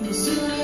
Cause you